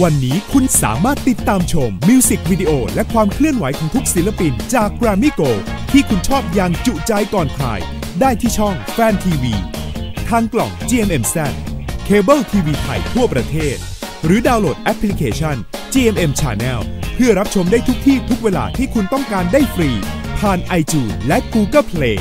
วันนี้คุณสามารถติดตามชมมิวสิกวิดีโอและความเคลื่อนไหวของทุกศิลปินจาก g r a m m y Go ที่คุณชอบอย่างจุใจก่อนใคร ได้ที่ช่องแฟนทีวี ทางกล่อง GMMZ เคเบิลทีวีไทยทั่วประเทศ หรือดาวน์โหลดแอปพลิเคชัน GMM Channel เพื่อรับชมได้ทุกที่ทุกเวลาที่คุณต้องการได้ฟรี ผ่าน iTunes และ Google Play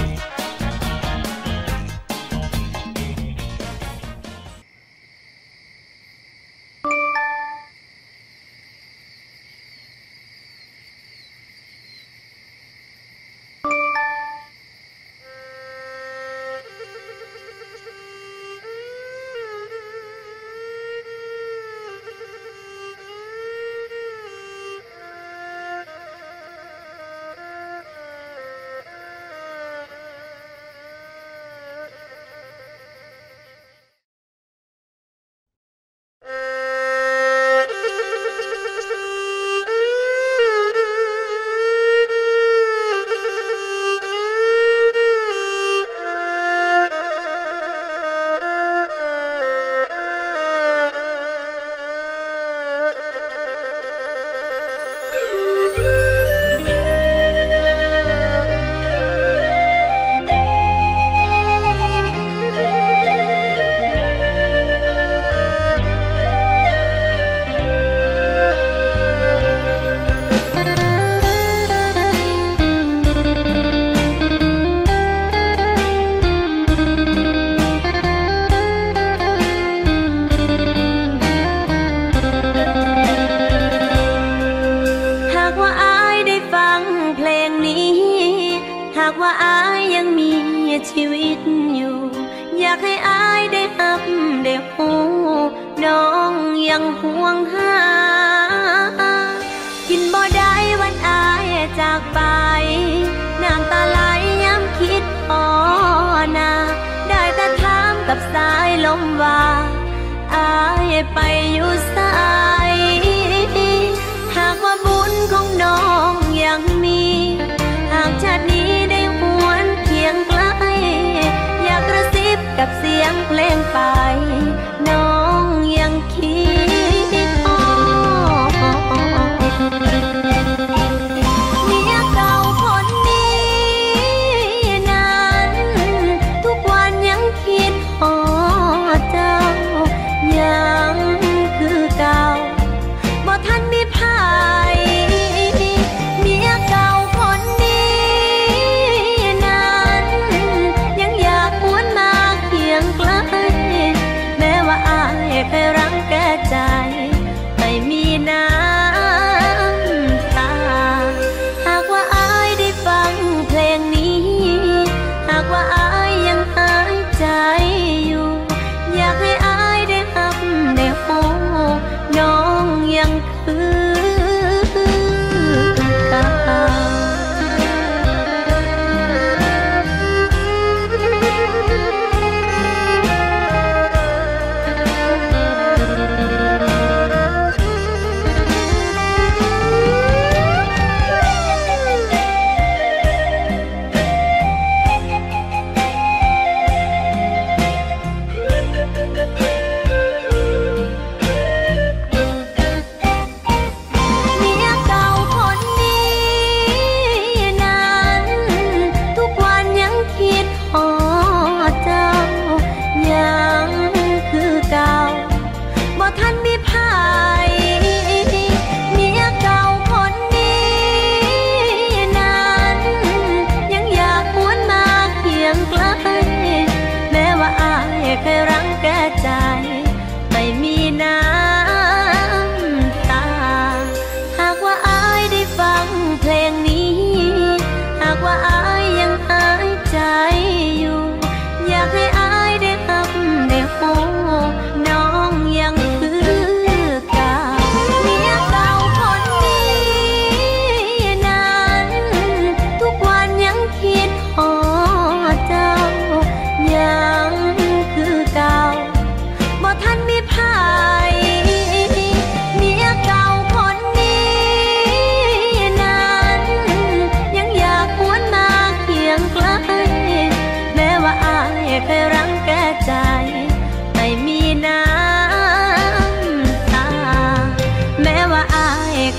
ชีวิตอยู่ อยากให้อายได้อับได้หูน้องยังห่วงหา กินบ่ได้วันอายจากไปน้ำตาไหลย้ำคิดพอนาได้แต่ถามกับสายลมว่า อายไปอยู่ไสห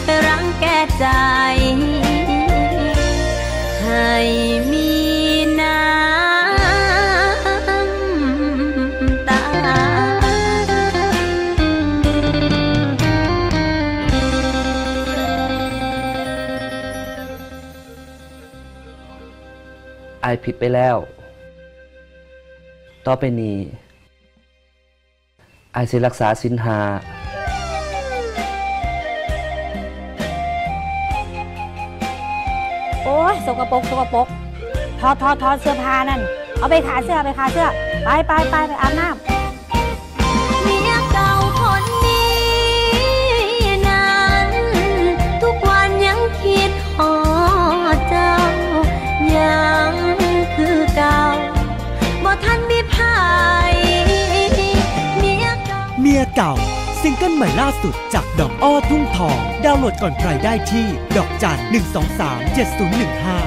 เคยรังแกใจ ให้มีน้ำตา อายผิดไปแล้ว ต่อไปนี้อายสิรักษาสินหา โอ้ยสกปรกสกปรกถอดถอดถอดเสื้อผ้านั่น เอาไปขาเสื้อไปขาเสื้อ ไปไปไปไปอาบน้ำเมียเก่า ซิงเกิลใหม่ล่าสุดจากดอกอ้อทุ่งทอง ดาวน์โหลดก่อนใครได้ที่ ดอกจันหนึ่งสองสามเจ็ดศูนย์หนึ่งห้า